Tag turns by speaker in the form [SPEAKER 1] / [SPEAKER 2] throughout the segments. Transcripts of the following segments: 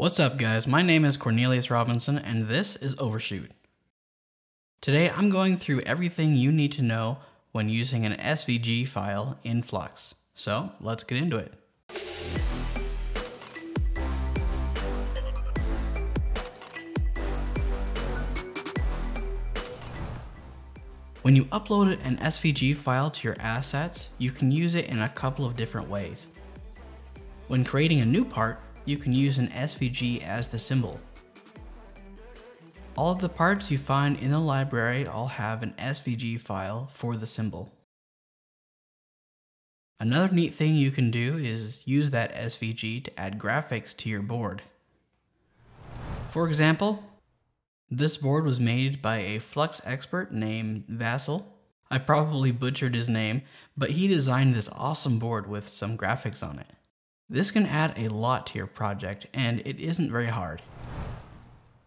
[SPEAKER 1] What's up guys, my name is Cornelius Robinson and this is Overshoot. Today I'm going through everything you need to know when using an SVG file in Flux. So let's get into it. When you upload an SVG file to your assets, you can use it in a couple of different ways. When creating a new part, you can use an SVG as the symbol. All of the parts you find in the library all have an SVG file for the symbol. Another neat thing you can do is use that SVG to add graphics to your board. For example, this board was made by a Flux expert named Vasyl. I probably butchered his name, but he designed this awesome board with some graphics on it. This can add a lot to your project and it isn't very hard.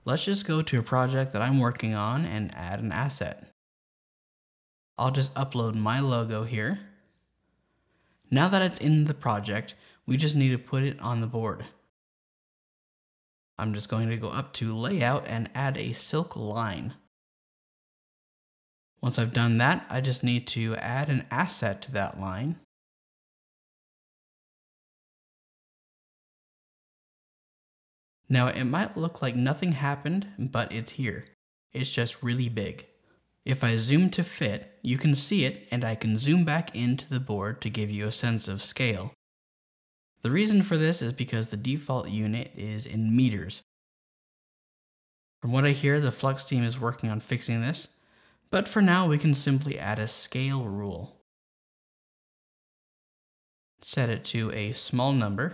[SPEAKER 1] Let's just go to a project that I'm working on and add an asset. I'll just upload my logo here. Now that it's in the project, we just need to put it on the board. I'm just going to go up to layout and add a silk line. Once I've done that, I just need to add an asset to that line. Now it might look like nothing happened, but it's here. It's just really big. If I zoom to fit, you can see it and I can zoom back into the board to give you a sense of scale. The reason for this is because the default unit is in meters. From what I hear, the Flux team is working on fixing this, but for now we can simply add a scale rule. Set it to a small number,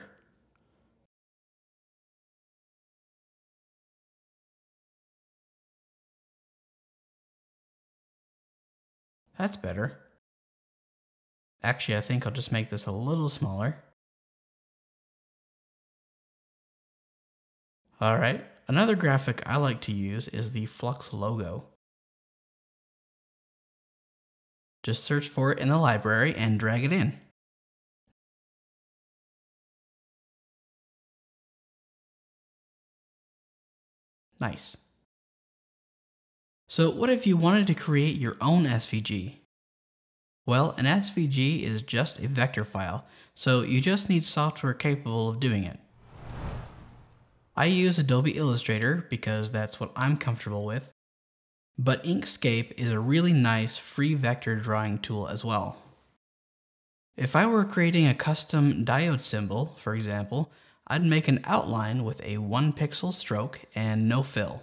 [SPEAKER 1] That's better. Actually, I think I'll just make this a little smaller. Alright, another graphic I like to use is the Flux logo. Just search for it in the library and drag it in. Nice. So what if you wanted to create your own SVG? Well, an SVG is just a vector file, so you just need software capable of doing it. I use Adobe Illustrator because that's what I'm comfortable with, but Inkscape is a really nice free vector drawing tool as well. If I were creating a custom diode symbol, for example, I'd make an outline with a 1 pixel stroke and no fill.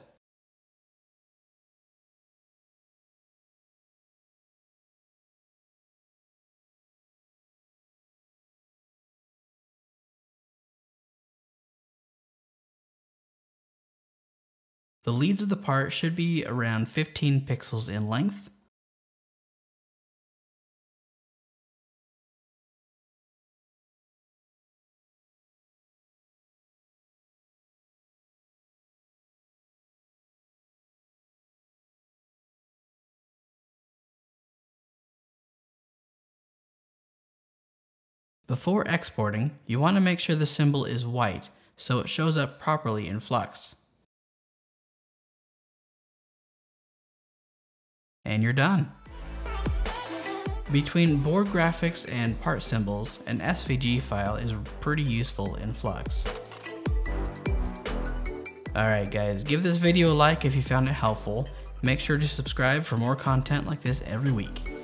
[SPEAKER 1] The leads of the part should be around 15 pixels in length. Before exporting, you want to make sure the symbol is white so it shows up properly in Flux. And you're done. Between board graphics and part symbols, an SVG file is pretty useful in Flux. Alright guys, give this video a like if you found it helpful. Make sure to subscribe for more content like this every week.